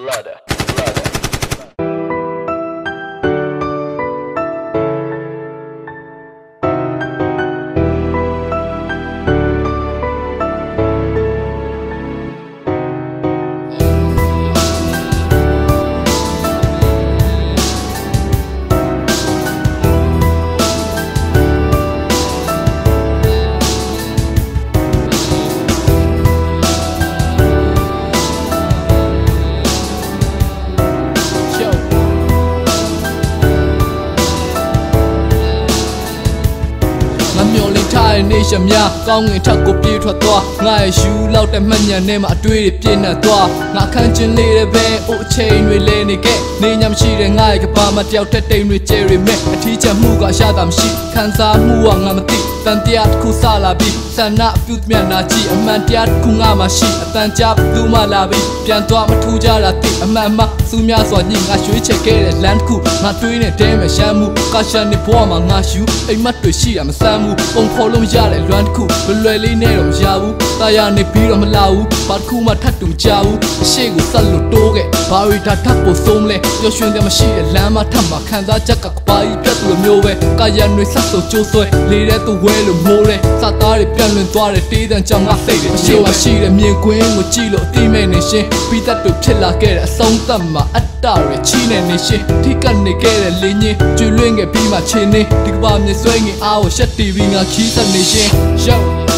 Ladder. Ladder. ငါမျောလင်း ထားတဲ့နေရှများကောင်းငင်ထက်ကိုပြေးထွက်သွားငါရဲ့ယူလောက်တဲ့မှတ်ညံနဲ့မှအတွေ့တွေပြည့်နှက်သွားငါခန်းချင်းလေးတဲ့ပဲအိုအချိန်တွေလဲနေခဲ့နေညမရှိတဲ့ငါရဲ့ကဘာမတယောက်တဲ့တိမ်တွေကျဲရီမဲ့အထီးချက်မှုကရှာတာမရှိခံစားမှုကငါမသိတန်တရားတစ်ခုစလာပြီးဆန္ဒပြုတ်မြန်နာကြည့်အမှန်တရားတစ်ခုငါမှရှိအတန်ကြားဘူးမှလာပြီးပြန်သွားမထူးကြတာသိအမှန်မှစူးများစွာညင်ငါရွှေ့ချက်ခဲ့တဲ့လမ်းတစ်ခုငါတွေးနဲ့တဲမဲ့ရှမ်းမှုကရှာနေဘဝမှာငါယူအိမ်မက်တွေရှိတာမဆမ်းဘူးပုံဖော်လို့မရတဲ့လွမ်းတစ်ခုလွယ်လွယ်လေးနဲ့တော့မရဘူးတာယာနေပြီးတော့မလာဘူးဘာတစ်ခုမှထပ်တူမကြဘူးအရှိကိုဆက်လို့တိုးခဲ့ဘာရီဒါထပ်ဖို့ဆုံးလဲပျော်ရွှင်တယ်မရှိတဲ့လမ်းမထပ်မှာခံစားချက်ကကပါကြီးပြတ်သူလိုမျိုးပဲကာယံတွေဆက်ဆိုကြိုးဆွဲလေတဲ့သူဝဲလို့မိုးတယ်စသားတွေပြန့်လွင်သွားတဲ့တေးတန်ကြောင့်ငါစိတ်တွေအရှိမရှိတဲ့မြင်ကွင်းကိုကြည့်လို့အတိမဲ့နေရှင်ပြီးသက်တို့ဖြစ်လာခဲ့တဲ့အဆုံးသတ်မှာအတ္တတွေချီးနေနေရှင်ထိကနေခဲ့တဲ့လင်းချင်းကျွလွင့်ခဲ့ပြီးမှချင်းနေဒီကဘာမြေဆွဲငင်အားကိုရှက်တီဗီငါခီးသက်နေရှင် Yo